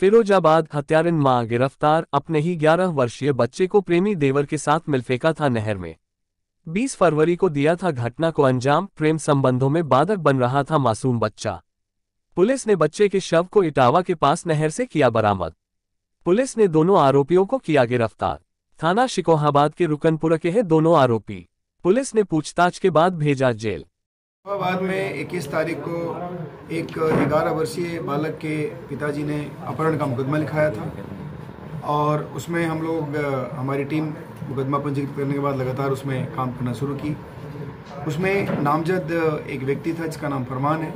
फिरोजाबाद हत्यारिन माँ गिरफ़्तार अपने ही 11 वर्षीय बच्चे को प्रेमी देवर के साथ मिल फेंका था नहर में। 20 फरवरी को दिया था घटना को अंजाम, प्रेम संबंधों में बाधक बन रहा था मासूम बच्चा। पुलिस ने बच्चे के शव को इटावा के पास नहर से किया बरामद। पुलिस ने दोनों आरोपियों को किया गिरफ़्तार। थाना शिकोहाबाद के रुकनपुरा के हैं दोनों आरोपी। पुलिस ने पूछताछ के बाद भेजा जेल। बाद में 21 तारीख को एक 11 वर्षीय बालक के पिताजी ने अपहरण का मुकदमा लिखाया था और उसमें हम लोग हमारी टीम मुकदमा पंजीकृत करने के बाद लगातार उसमें काम करना शुरू की। उसमें नामजद एक व्यक्ति था जिसका नाम फरमान है।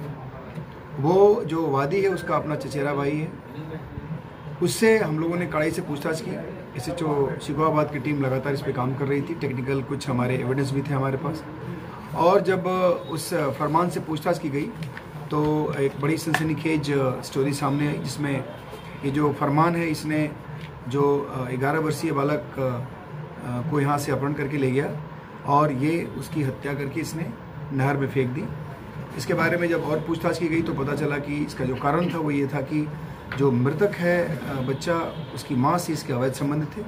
वो जो वादी है उसका अपना चचेरा भाई है। उससे हम लोगों ने कड़ाई से पूछताछ की। एस एच शिकोहाबाद की टीम लगातार इस पर काम कर रही थी। टेक्निकल कुछ हमारे एविडेंस भी थे हमारे पास। और जब उस फरमान से पूछताछ की गई तो एक बड़ी सनसनीखेज स्टोरी सामने आई, जिसमें ये जो फरमान है, इसने जो 11 वर्षीय बालक को यहाँ से अपहरण करके ले गया और ये उसकी हत्या करके इसने नहर में फेंक दी। इसके बारे में जब और पूछताछ की गई तो पता चला कि इसका जो कारण था, वो ये था कि जो मृतक है बच्चा, उसकी माँ से इसके अवैध संबंध थे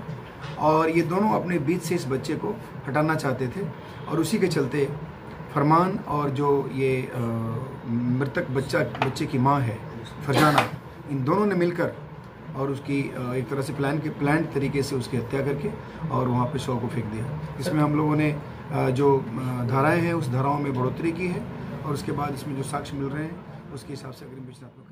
और ये दोनों अपने बीच से इस बच्चे को हटाना चाहते थे और उसी के चलते फरमान और जो ये मृतक बच्चा, बच्चे की माँ है, फरजाना, इन दोनों ने मिलकर और उसकी एक तरह से प्लान के प्लान तरीके से उसकी हत्या करके और वहाँ पे शव को फेंक दिया। इसमें हम लोगों ने जो धाराएँ हैं, उस धाराओं में बढ़ोतरी की है और उसके बाद इसमें जो साक्ष्य मिल रहे हैं, उसके हिसाब से अग्रिम विचारात्मक